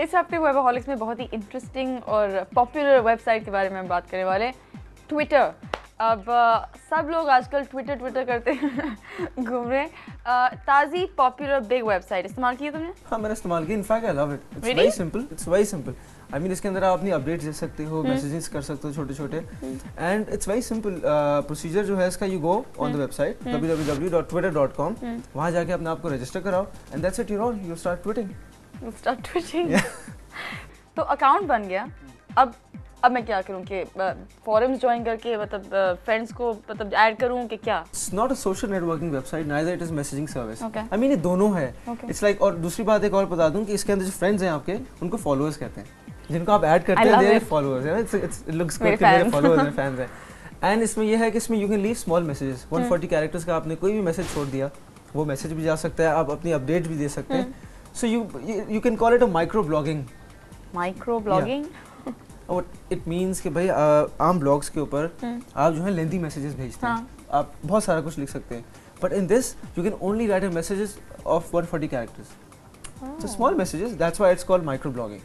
इस हफ़्ते वेबहॉलिक्स में बहुत ही इंटरेस्टिंग और पॉपुलर वेबसाइट के बारे में हम बात करने वाले ट्विटर अब सब लोग आजकल ट्विटर ट्विटर करते हैं घूम रहे हैं। ताज़ी पॉपुलर बिग वेबसाइट इस्तेमाल की तुमने? हाँ मैंने इस्तेमाल की। In fact I love it it's very simple it's very simple I mean इसके अंदर आप अपनी अपडेट्स दे सकते हो मैसेजेस कर सकते हो छोटे छोटे and it's very simple procedure जो है इसका you go on the website W W W dot Twitter dot com वहाँ जाके अपने आप को रजिस्टर कराओ and that's it you on you start tweeting start tweeting तो अकाउंट बन गया। अब अब मैं क्या करूँ कि फॉरम्स ज्वाइन करके मतलब फ्रेंड्स को मतलब ऐड करूँ कि क्या? It's not a social networking website neither it is messaging service I mean ये दोनों है। Okay. इट्स लाइक और दूसरी बात एक और बता दूँ कि इसके अंदर जो फ्रेंड्स हैं आपके उनको फॉलोअर्स कहते हैं। जिनको आप ऐड करते हैं there. Followers it looks good कि मेरे फॉलोअर्स हैं फैंस हैं। एंड इसमें ये है कि इसमें you can leave small messages 140 characters का आपने कोई भी मैसेज छोड़ दिया वो मैसेज भी जा सकता है आप अपनी अपडेट भी दे सकते हैं। So you you can call it a microblogging microblogging और इट मींस कि भाई आम ब्लॉग्स के ऊपर हम्म। आप जो है लेंथी मैसेजेस भेजते हैं। हाँ। आप बहुत सारा कुछ लिख सकते हैं। But in this you can only write messages of 140 characters so small messages that's why it's called micro blogging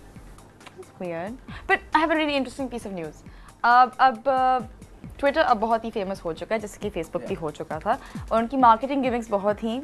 weird. But I have a really interesting piece of news. अब अब ट्विटर अब बहुत ही फ़ेमस हो चुका है जैसे कि फेसबुक भी हो चुका था। और उनकी मार्केटिंग गिविंग्स बहुत ही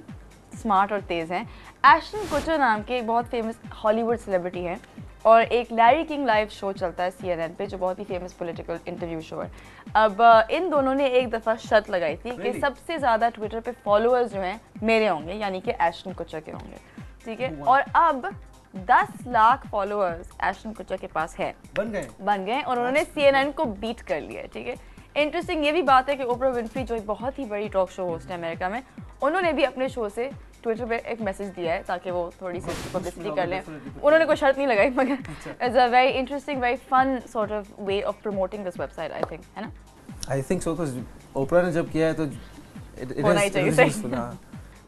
स्मार्ट और तेज़ हैं। एशन कुटर नाम के एक बहुत फ़ेमस हॉलीवुड सेलिब्रिटी हैं और एक लैरी किंग लाइव शो चलता है सी एन एन पे जो बहुत ही फ़ेमस पॉलिटिकल इंटरव्यू शो है। अब इन दोनों ने एक दफ़ा शर्त लगाई थी कि सबसे ज़्यादा ट्विटर पे फॉलोअर्स जो हैं मेरे होंगे यानी कि एशन कुचर के होंगे। ठीक है? और अब 10 लाख फॉलोअर्स एशन कुचर के पास है। बन गए। बन गए और उन्होंने सीएनएन को बीट कर लिया है, ठीक है? इंटरेस्टिंग ये भी बात है कि ओपरा विनफ्री जो एक बहुत ही बड़ी टॉक शो होस्ट है अमेरिका में उन्होंने भी अपने शो से ट्विटर पे एक मैसेज दिया है ताकि वो थोड़ी सी पब्लिसिटी कर लें। उन्होंने कोई शर्त नहीं लगाई मगर it's a very interesting very fun sort of way of promoting this website I think है ना? I think so because Oprah ने जब किया है तो it, it होना ही चाहिए।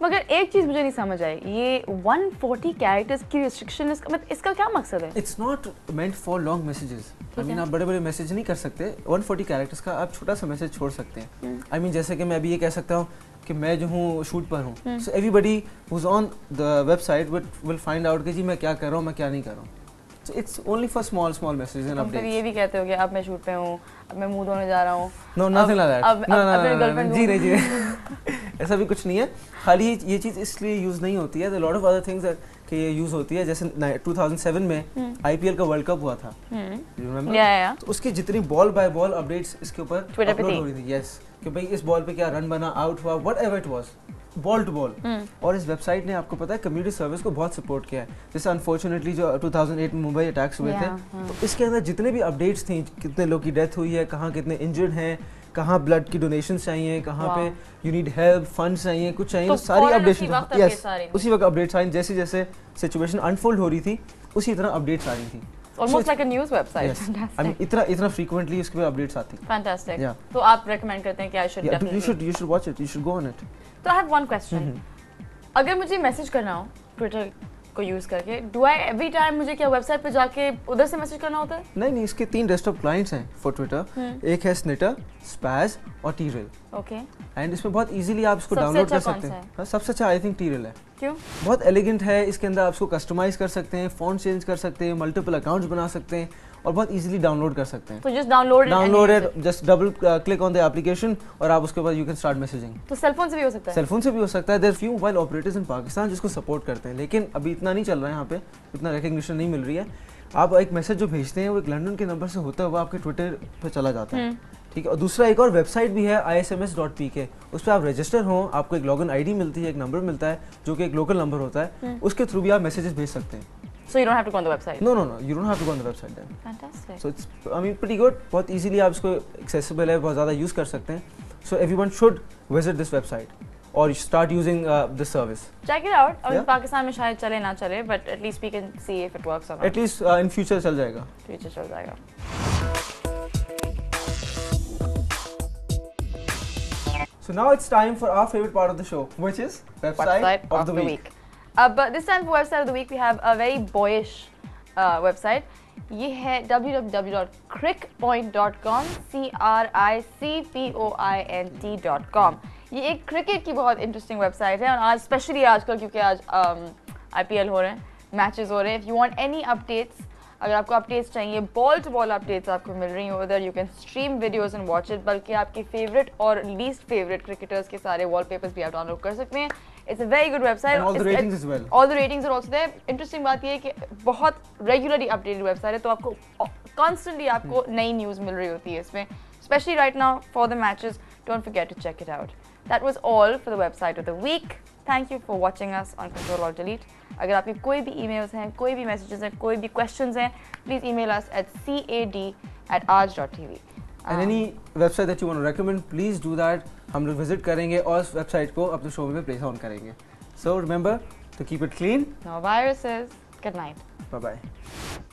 मगर एक चीज़ मुझे नहीं समझ आई ये 140 कैरेक्टर्स की रिस्ट्रिक्शन इसका मतलब इसका क्या मकसद है? It's not meant for long messages I mean आप बड़े बड़े मैसेज नहीं कर सकते। 140 कैरेक्टर्स का आप छोटा सा मैसेज छोड़ सकते हैं। हम्म। आई मीन जैसे कि मैं अभी ये कह सकता हूँ कि मैं जो हूँ शूट पर। हूँ। So everybody who's on the website will find out कि जी मैं क्या कर रहा हूँ मैं क्या नहीं कर रहा हूँ। It's only for small small messages and updates ये भी कहते हो कि अब मैं शूट पे हूँ अब मैं मुँह धोने जा रहा हूँ no nothing like that no अब- नो गर्लफ्रेंड जी नहीं जी ऐसा भी कुछ नहीं है। खाली ये- चीज़ इसलिए यूज़ नहीं होती है। लॉट ऑफ़ अदर थिंग्स कि ये यूज़ होती है। जैसे ना- 2007 में हम्म। आईपीएल का वर्ल्ड कप हुआ था। हम्म। तो उसकी जितनी बॉल बाय बॉल अपडेट्स इसके ऊपर अपलोड हो रही थी। यस कि भाई इस बॉल पे क्या रन बना आउट हुआ whatever it was ball to ball हम्म। और इस वेबसाइट ने आपको पता है कम्युनिटी सर्विस को बहुत सपोर्ट किया है। जैसे अनफॉर्चुनेटली जो 2008 में मुंबई अटैक्स हुए थे Yeah, हाँ। तो इसके अंदर जितने भी अपडेट्स थी कितने लोग की डेथ हुई है कहाँ कितने इंजर्ड हैं कहाँ ब्लड की डोनेशन चाहिए कहाँ पे यू नीड हेल्प फंड्स चाहिए कुछ चाहिए तो तो सारी उसी यस। उसी वक्त अपडेट्स आई जैसे जैसे सिचुएशन अनफोल्ड हो रही थी उसी तरह अपडेट्स आ रही थी almost it's- like a news website Yes. I mean, fantastic इतना इतना फ्रीक्वेंटली उसके पे अपडेट्स fantastic Yeah. तो आप recommend करते हैं कि I should Yeah, you should you should watch it. You should go on it. तो I have one question हम्म। अगर मुझे मैसेज करना हो ट्विटर को यूज़ करके। डू आई एवरी टाइम मुझे क्या वेबसाइट पे जाके उधर से मैसेज करना होता है? नहीं नहीं इसके तीन डेस्कटॉप क्लाइंट्स हैं फॉर ट्विटर हम्म। एक है स्निटर स्पैज और टीरेल ओके एंड इसमें बहुत इजीली आप इसको डाउनलोड कर अच्छा सकते हैं। है? हाँ, सबसे अच्छा आई थिंक टीरेल है। क्यों? बहुत एलिगेंट है इसके अंदर आप इसको कस्टमाइज कर सकते हैं फ़ॉन्ट चेंज कर सकते हैं मल्टीपल अकाउंट्स बना सकते हैं। और बहुत इजीली डाउनलोड कर सकते हैं। तो just download download it just double click on the application और आप उसके बाद यू कैन स्टार्ट मैसेजिंग तो सेल फ़ोन से भी हो सकता है। सेलफोन से भी हो सकता है। There few mobile operators in Pakistan जिसको सपोर्ट करते हैं लेकिन अभी इतना नहीं चल रहा है यहाँ पे इतना रिकग्निशन नहीं मिल रही है। आप एक मैसेज जो भेजते हैं वो एक लंडन के नंबर से होता हुआ आपके ट्विटर पर चला जाता है। हम्म। ठीक है? और दूसरा एक और वेबसाइट भी है I S M S dot P K उस पर आप रजिस्टर हो आपको एक लॉगिन आईडी मिलती है एक नंबर मिलता है जो कि एक लोकल नंबर होता है। हम्म। उसके थ्रू भी आप मैसेजेस भेज सकते हैं। So you don't have to go on the website no no no you don't have to go on the website then fantastic so it's I mean pretty good बहुत easily आप इसको accessible है बहुत ज़्यादा use कर सकते हैं. So everyone should visit this website और start using this service check it out और Yeah. पाकिस्तान में शायद चले ना चले but at least we can see if it works और एटलीस्ट इन फ्यूचर चल जाएगा. फ्यूचर चल जाएगा. So now it's time for our favorite part of the show, which is website, website of, the, week. Uh, but this time for website of the week, we have a very boyish uh, website. ये है www.crickpoint.com c r i c p o i n t.com ये एक cricket की बहुत interesting website है और आज specially आजकल क्योंकि आज आई पी एल हो रहे हैं मैचेस हो रहे हैं if you want any updates अगर आपको अपडेट्स चाहिए बॉल टू बॉल अपडेट्स आपको मिल रही हैं उधर you can stream videos and watch it बल्कि आपके फेवरेट और लीस्ट फेवरेट क्रिकेटर्स के सारे वॉलपेपर्स भी आप डाउनलोड कर सकते हैं। It's a very good website. All the ratings are also there interesting बात ये है कि बहुत रेगुलरली अपडेटेड वेबसाइट है तो आपको कॉन्स्टेंटली आपको नई न्यूज़ मिल रही होती है इसमें। Especially right now for the matches don't forget to check it out. That was all for the website of the week. Thank you for watching us on control or delete अगर आपके कोई भी emails हैं कोई भी messages हैं कोई भी questions हैं please email us at cad at arj.tv and any website that you want to recommend please do that हम लोग विज़िट करेंगे और उस वेबसाइट को अपने शो में प्लेस ऑन करेंगे so remember to keep it clean no viruses good night bye bye